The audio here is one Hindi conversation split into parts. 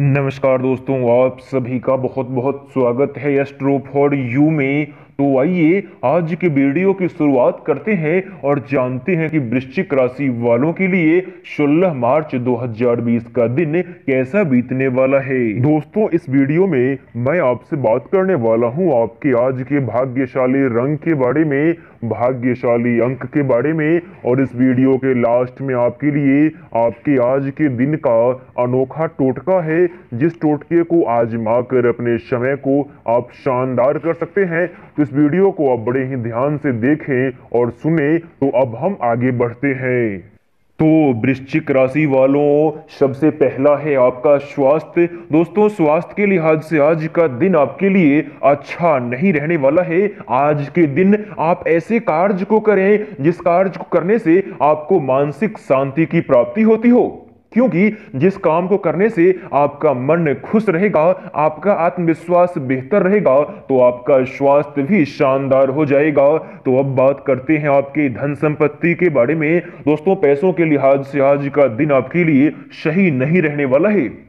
नमस्कार दोस्तों आप सभी का बहुत बहुत स्वागत है एस्ट्रो फॉर यू में। तो आइए आज के वीडियो की शुरुआत करते हैं और जानते हैं कि वृश्चिक राशि वालों के लिए 16 मार्च 2020 का दिन कैसा बीतने वाला है। दोस्तों, इस वीडियो में मैं आपसे बात करने वाला हूँ आपके आज के भाग्यशाली रंग के बारे में, भाग्यशाली अंक के बारे में और इस वीडियो के लास्ट में आपके लिए आपके आज के दिन का अनोखा टोटका है, जिस टोटके को आजमा कर अपने समय को आप शानदार कर सकते हैं। तो इस वीडियो को आप बड़े ही ध्यान से देखें और सुने तो अब हम आगे बढ़ते हैं। तो वृश्चिक राशि वालों, सबसे पहला है आपका स्वास्थ्य। दोस्तों, स्वास्थ्य के लिहाज से आज का दिन आपके लिए अच्छा नहीं रहने वाला है। आज के दिन आप ऐसे कार्य को करें, जिस कार्य को करने से आपको मानसिक शांति की प्राप्ति होती हो। क्योंकि जिस काम को करने से आपका मन खुश रहेगा, आपका आत्मविश्वास बेहतर रहेगा तो आपका स्वास्थ्य भी शानदार हो जाएगा। तो अब बात करते हैं आपके धन संपत्ति के बारे में। दोस्तों, पैसों के लिहाज से आज का दिन आपके लिए सही नहीं रहने वाला है।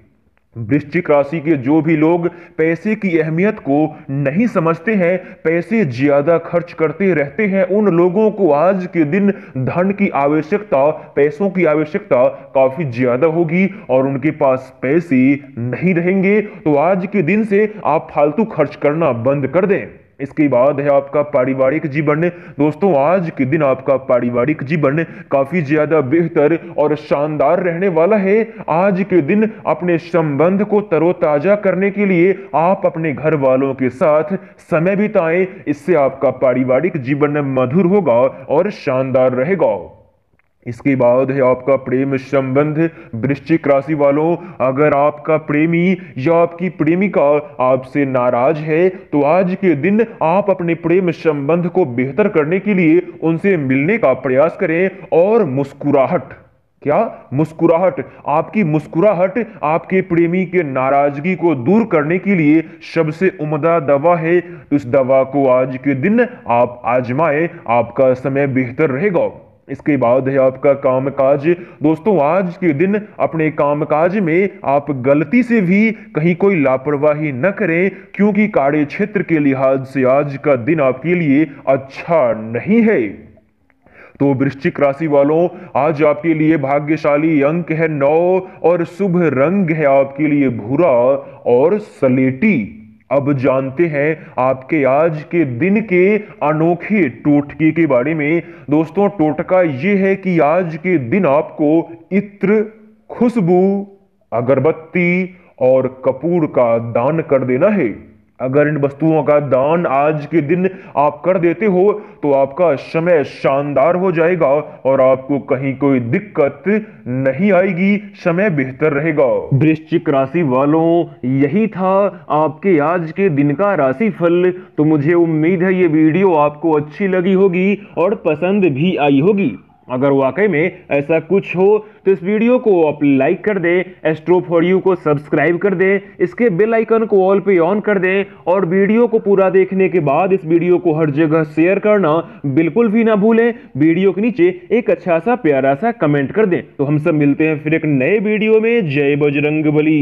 वृश्चिक राशि के जो भी लोग पैसे की अहमियत को नहीं समझते हैं, पैसे ज़्यादा खर्च करते रहते हैं, उन लोगों को आज के दिन धन की आवश्यकता, पैसों की आवश्यकता काफ़ी ज़्यादा होगी और उनके पास पैसे नहीं रहेंगे। तो आज के दिन से आप फालतू खर्च करना बंद कर दें। इसके बाद है आपका पारिवारिक जीवन। दोस्तों, आज के दिन आपका पारिवारिक जीवन काफ़ी ज़्यादा बेहतर और शानदार रहने वाला है। आज के दिन अपने संबंध को तरोताजा करने के लिए आप अपने घर वालों के साथ समय बिताएँ। इससे आपका पारिवारिक जीवन मधुर होगा और शानदार रहेगा। इसके बाद है आपका प्रेम संबंध। वृश्चिक राशि वालों, अगर आपका प्रेमी या आपकी प्रेमिका आपसे नाराज़ है तो आज के दिन आप अपने प्रेम संबंध को बेहतर करने के लिए उनसे मिलने का प्रयास करें और मुस्कुराहट। क्या? मुस्कुराहट। आपकी मुस्कुराहट आपके प्रेमी के नाराज़गी को दूर करने के लिए सबसे उमदा दवा है। इस दवा को आज के दिन आप आजमाए, आपका समय बेहतर रहेगा। इसके बाद है आपका कामकाज। दोस्तों, आज के दिन अपने कामकाज में आप गलती से भी कहीं कोई लापरवाही न करें, क्योंकि कार्य क्षेत्र के लिहाज से आज का दिन आपके लिए अच्छा नहीं है। तो वृश्चिक राशि वालों, आज आपके लिए भाग्यशाली अंक है नौ और शुभ रंग है आपके लिए भूरा और सलेटी। अब जानते हैं आपके आज के दिन के अनोखे टोटके के बारे में। दोस्तों, टोटका ये है कि आज के दिन आपको इत्र, खुशबू, अगरबत्ती और कपूर का दान कर देना है। अगर इन वस्तुओं का दान आज के दिन आप कर देते हो तो आपका समय शानदार हो जाएगा और आपको कहीं कोई दिक्कत नहीं आएगी, समय बेहतर रहेगा। वृश्चिक राशि वालों, यही था आपके आज के दिन का राशि फल तो मुझे उम्मीद है ये वीडियो आपको अच्छी लगी होगी और पसंद भी आई होगी। अगर वाकई में ऐसा कुछ हो तो इस वीडियो को आप लाइक कर दें एस्ट्रो फॉर यू को सब्सक्राइब कर दें, इसके बेल आइकन को ऑल पे ऑन कर दें, और वीडियो को पूरा देखने के बाद इस वीडियो को हर जगह शेयर करना बिल्कुल भी ना भूलें। वीडियो के नीचे एक अच्छा सा प्यारा सा कमेंट कर दें। तो हम सब मिलते हैं फिर एक नए वीडियो में। जय बजरंग बली